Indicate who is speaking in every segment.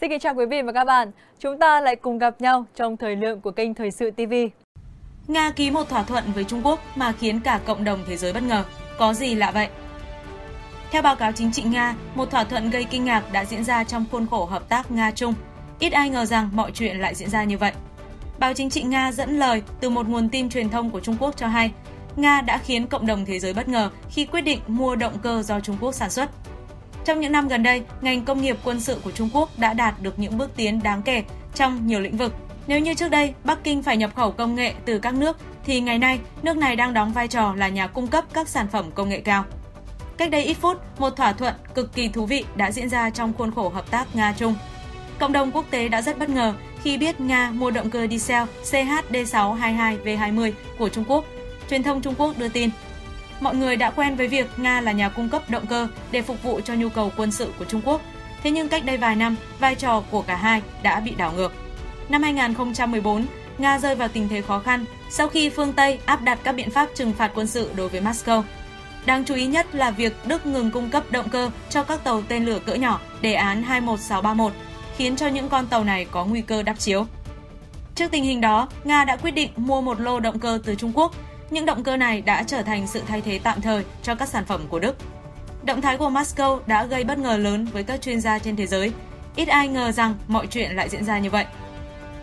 Speaker 1: Xin kính chào quý vị và các bạn. Chúng ta lại cùng gặp nhau trong thời lượng của kênh Thời sự TV.
Speaker 2: Nga ký một thỏa thuận với Trung Quốc mà khiến cả cộng đồng thế giới bất ngờ. Có gì lạ vậy? Theo báo cáo chính trị Nga, một thỏa thuận gây kinh ngạc đã diễn ra trong khuôn khổ hợp tác Nga-Trung. Ít ai ngờ rằng mọi chuyện lại diễn ra như vậy. Báo chính trị Nga dẫn lời từ một nguồn tin truyền thông của Trung Quốc cho hay, Nga đã khiến cộng đồng thế giới bất ngờ khi quyết định mua động cơ do Trung Quốc sản xuất. Trong những năm gần đây, ngành công nghiệp quân sự của Trung Quốc đã đạt được những bước tiến đáng kể trong nhiều lĩnh vực. Nếu như trước đây Bắc Kinh phải nhập khẩu công nghệ từ các nước, thì ngày nay nước này đang đóng vai trò là nhà cung cấp các sản phẩm công nghệ cao. Cách đây ít phút, một thỏa thuận cực kỳ thú vị đã diễn ra trong khuôn khổ hợp tác Nga-Trung. Cộng đồng quốc tế đã rất bất ngờ khi biết Nga mua động cơ diesel CHD622V20 của Trung Quốc. Truyền thông Trung Quốc đưa tin, mọi người đã quen với việc Nga là nhà cung cấp động cơ để phục vụ cho nhu cầu quân sự của Trung Quốc. Thế nhưng cách đây vài năm, vai trò của cả hai đã bị đảo ngược. Năm 2014, Nga rơi vào tình thế khó khăn sau khi phương Tây áp đặt các biện pháp trừng phạt quân sự đối với Moscow. Đáng chú ý nhất là việc Đức ngừng cung cấp động cơ cho các tàu tên lửa cỡ nhỏ, đề án 21631, khiến cho những con tàu này có nguy cơ đắp chiếu. Trước tình hình đó, Nga đã quyết định mua một lô động cơ từ Trung Quốc. Những động cơ này đã trở thành sự thay thế tạm thời cho các sản phẩm của Đức. Động thái của Moscow đã gây bất ngờ lớn với các chuyên gia trên thế giới. Ít ai ngờ rằng mọi chuyện lại diễn ra như vậy.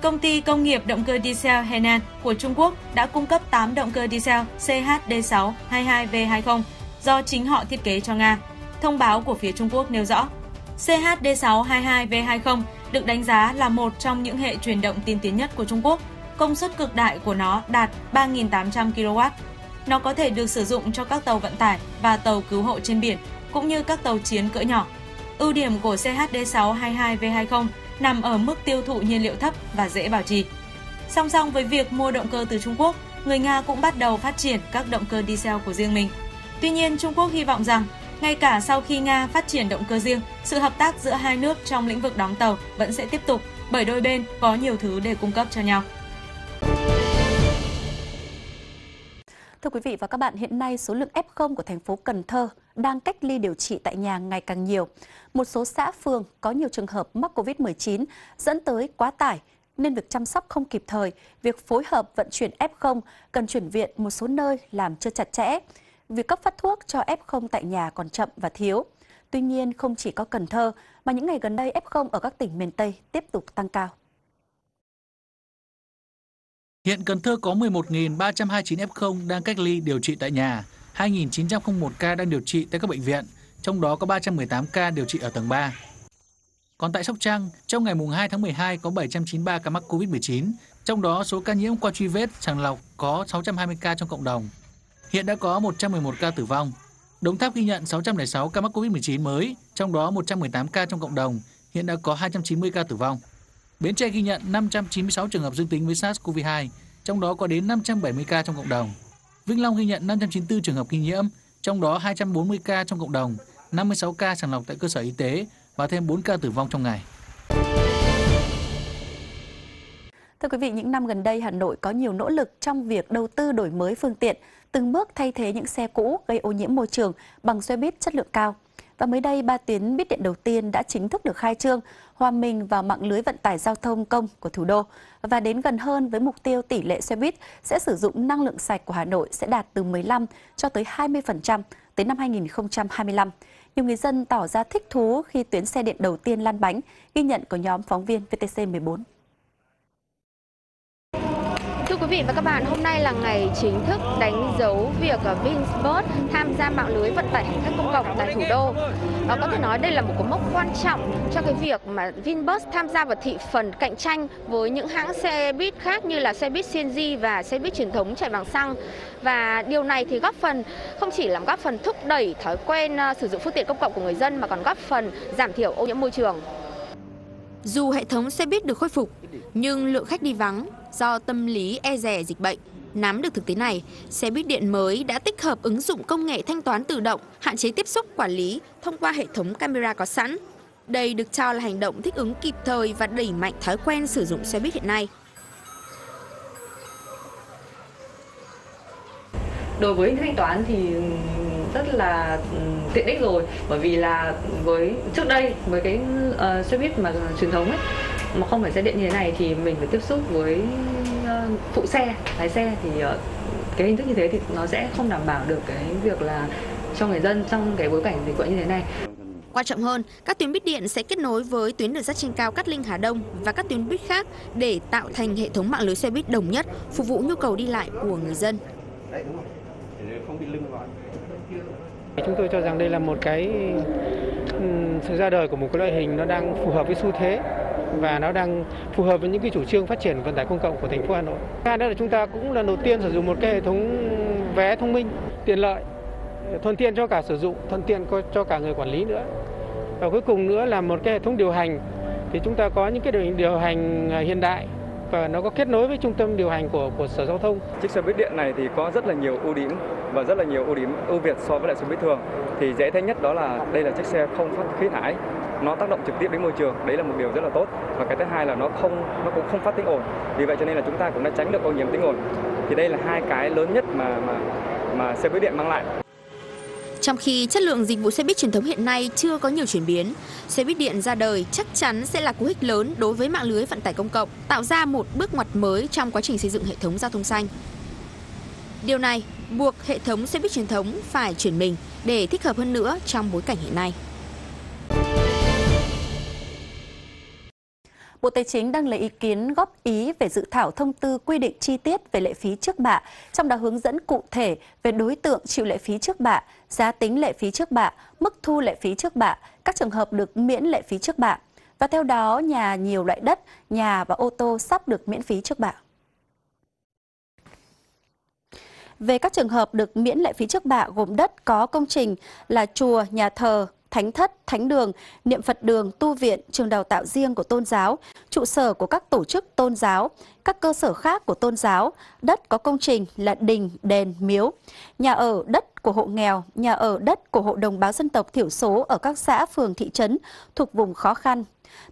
Speaker 2: Công ty công nghiệp động cơ diesel Henan của Trung Quốc đã cung cấp 8 động cơ diesel CHD622V20 do chính họ thiết kế cho Nga. Thông báo của phía Trung Quốc nêu rõ, CHD622V20 được đánh giá là một trong những hệ truyền động tiên tiến nhất của Trung Quốc. Công suất cực đại của nó đạt 3.800 kW. Nó có thể được sử dụng cho các tàu vận tải và tàu cứu hộ trên biển, cũng như các tàu chiến cỡ nhỏ. Ưu điểm của CHD622V20 nằm ở mức tiêu thụ nhiên liệu thấp và dễ bảo trì. Song song với việc mua động cơ từ Trung Quốc, người Nga cũng bắt đầu phát triển các động cơ diesel của riêng mình. Tuy nhiên, Trung Quốc hy vọng rằng ngay cả sau khi Nga phát triển động cơ riêng, sự hợp tác giữa hai nước trong lĩnh vực đóng tàu vẫn sẽ tiếp tục bởi đôi bên có nhiều thứ để cung cấp cho nhau.
Speaker 3: Thưa quý vị và các bạn, hiện nay số lượng F0 của thành phố Cần Thơ đang cách ly điều trị tại nhà ngày càng nhiều. Một số xã phường có nhiều trường hợp mắc COVID-19 dẫn tới quá tải nên việc chăm sóc không kịp thời, việc phối hợp vận chuyển F0 cần chuyển viện một số nơi làm chưa chặt chẽ. Việc cấp phát thuốc cho F0 tại nhà còn chậm và thiếu. Tuy nhiên, không chỉ có Cần Thơ, mà những ngày gần đây F0 ở các tỉnh miền Tây tiếp tục tăng cao.
Speaker 4: Hiện Cần Thơ có 11.329 F0 đang cách ly điều trị tại nhà, 2.901 ca đang điều trị tại các bệnh viện, trong đó có 318 ca điều trị ở tầng 3. Còn tại Sóc Trăng, trong ngày 2 tháng 12 có 793 ca mắc COVID-19, trong đó số ca nhiễm qua truy vết sàng lọc có 620 ca trong cộng đồng. Hiện đã có 111 ca tử vong. Đồng Tháp ghi nhận 606 ca mắc COVID-19 mới, trong đó 118 ca trong cộng đồng, hiện đã có 290 ca tử vong. Bến Tre ghi nhận 596 trường hợp dương tính với SARS-CoV-2, trong đó có đến 570 ca trong cộng đồng. Vĩnh Long ghi nhận 594 trường hợp nghi nhiễm, trong đó 240 ca trong cộng đồng, 56 ca sàng lọc tại cơ sở y tế và thêm 4 ca tử vong trong ngày.
Speaker 3: Thưa quý vị, những năm gần đây Hà Nội có nhiều nỗ lực trong việc đầu tư đổi mới phương tiện, từng bước thay thế những xe cũ gây ô nhiễm môi trường bằng xe buýt chất lượng cao. Và mới đây, ba tuyến buýt điện đầu tiên đã chính thức được khai trương, hòa mình vào mạng lưới vận tải giao thông công của thủ đô và đến gần hơn với mục tiêu tỷ lệ xe buýt sẽ sử dụng năng lượng sạch của Hà Nội sẽ đạt từ 15 cho tới 20% tới năm 2025. Nhiều người dân tỏ ra thích thú khi tuyến xe điện đầu tiên lăn bánh, ghi nhận của nhóm phóng viên VTC 14.
Speaker 5: Thưa quý vị và các bạn, hôm nay là ngày chính thức đánh dấu việc Vinbus tham gia mạng lưới vận tải hành khách công cộng tại thủ đô. À, có thể nói đây là một cái mốc quan trọng cho cái việc mà Vinbus tham gia vào thị phần cạnh tranh với những hãng xe buýt khác như là xe buýt CNG và xe buýt truyền thống chạy bằng xăng. Và điều này thì góp phần không chỉ làm góp phần thúc đẩy thói quen à, sử dụng phương tiện công cộng của người dân mà còn góp phần giảm thiểu ô nhiễm môi trường.
Speaker 6: Dù hệ thống xe buýt được khôi phục, nhưng lượng khách đi vắng do tâm lý e rè dịch bệnh. Nắm được thực tế này, xe buýt điện mới đã tích hợp ứng dụng công nghệ thanh toán tự động, hạn chế tiếp xúc quản lý thông qua hệ thống camera có sẵn. Đây được cho là hành động thích ứng kịp thời và đẩy mạnh thói quen sử dụng xe buýt hiện nay.
Speaker 7: Đối với thanh toán thì rất là tiện ích rồi bởi vì là với trước đây với cái uh, xe buýt mà truyền thống ấy mà không phải xe điện như thế này thì mình phải tiếp xúc với uh, phụ xe lái xe thì uh, cái hình thức như thế thì nó sẽ không đảm bảo được cái việc là cho người dân trong cái bối cảnh dịch bệnh như thế này.
Speaker 6: Quan trọng hơn, các tuyến buýt điện sẽ kết nối với tuyến đường sắt trên cao Cát Linh Hà Đông và các tuyến buýt khác để tạo thành hệ thống mạng lưới xe buýt đồng nhất, phục vụ nhu cầu đi lại của người dân.
Speaker 8: Chúng tôi cho rằng đây là một cái sự ra đời của một cái loại hình nó đang phù hợp với xu thế và nó đang phù hợp với những cái chủ trương phát triển vận tải công cộng của thành phố Hà Nội. Hai nữa là chúng ta cũng là đầu tiên sử dụng một cái hệ thống vé thông minh, tiện lợi, thuận tiện cho cả sử dụng, thuận tiện cho cả người quản lý nữa. Và cuối cùng nữa là một cái hệ thống điều hành thì chúng ta có những cái điều, điều hành à, hiện đại và nó có kết nối với trung tâm điều hành của của sở giao thông.
Speaker 9: Chiếc xe buýt điện này thì có rất là nhiều ưu điểm và rất là nhiều ưu điểm ưu việt so với lại xe buýt thường. Thì dễ thấy nhất đó là đây là chiếc xe không phát khí thải, nó tác động trực tiếp đến môi trường, đấy là một điều rất là tốt. Và cái thứ hai là nó không nó cũng không phát tiếng ồn. Vì vậy cho nên là chúng ta cũng đã tránh được ô nhiễm tiếng ồn. Thì đây là hai cái lớn nhất mà mà mà xe buýt điện mang lại.
Speaker 6: Trong khi chất lượng dịch vụ xe buýt truyền thống hiện nay chưa có nhiều chuyển biến, xe buýt điện ra đời chắc chắn sẽ là cú hích lớn đối với mạng lưới vận tải công cộng, tạo ra một bước ngoặt mới trong quá trình xây dựng hệ thống giao thông xanh. Điều này buộc hệ thống xe buýt truyền thống phải chuyển mình để thích hợp hơn nữa trong bối cảnh hiện nay.
Speaker 3: Bộ Tài chính đang lấy ý kiến góp ý về dự thảo thông tư quy định chi tiết về lệ phí trước bạ, trong đó hướng dẫn cụ thể về đối tượng chịu lệ phí trước bạ, giá tính lệ phí trước bạ, mức thu lệ phí trước bạ, các trường hợp được miễn lệ phí trước bạ. Và theo đó, nhà nhiều loại đất, nhà và ô tô sắp được miễn phí trước bạ. Về các trường hợp được miễn lệ phí trước bạ gồm đất có công trình là chùa, nhà thờ, thánh thất, thánh đường, niệm Phật đường, tu viện, trường đào tạo riêng của tôn giáo, trụ sở của các tổ chức tôn giáo, các cơ sở khác của tôn giáo, đất có công trình là đình, đền, miếu, nhà ở đất của hộ nghèo, nhà ở đất của hộ đồng bào dân tộc thiểu số ở các xã, phường, thị trấn thuộc vùng khó khăn.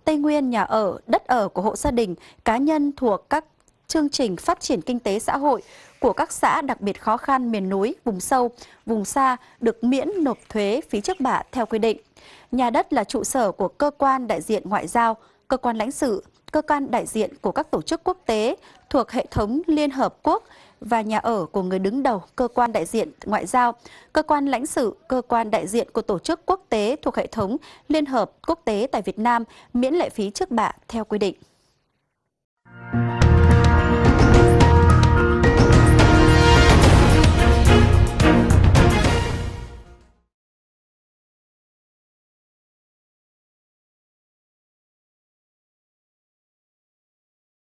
Speaker 3: Tây Nguyên nhà ở, đất ở của hộ gia đình, cá nhân thuộc các chương trình phát triển kinh tế xã hội của các xã đặc biệt khó khăn miền núi, vùng sâu, vùng xa được miễn nộp thuế phí trước bạ theo quy định. Nhà đất là trụ sở của cơ quan đại diện ngoại giao, cơ quan lãnh sự, cơ quan đại diện của các tổ chức quốc tế thuộc hệ thống Liên Hợp Quốc và nhà ở của người đứng đầu cơ quan đại diện ngoại giao, cơ quan lãnh sự, cơ quan đại diện của tổ chức quốc tế thuộc hệ thống Liên Hợp Quốc tế tại Việt Nam miễn lệ phí trước bạ theo quy định.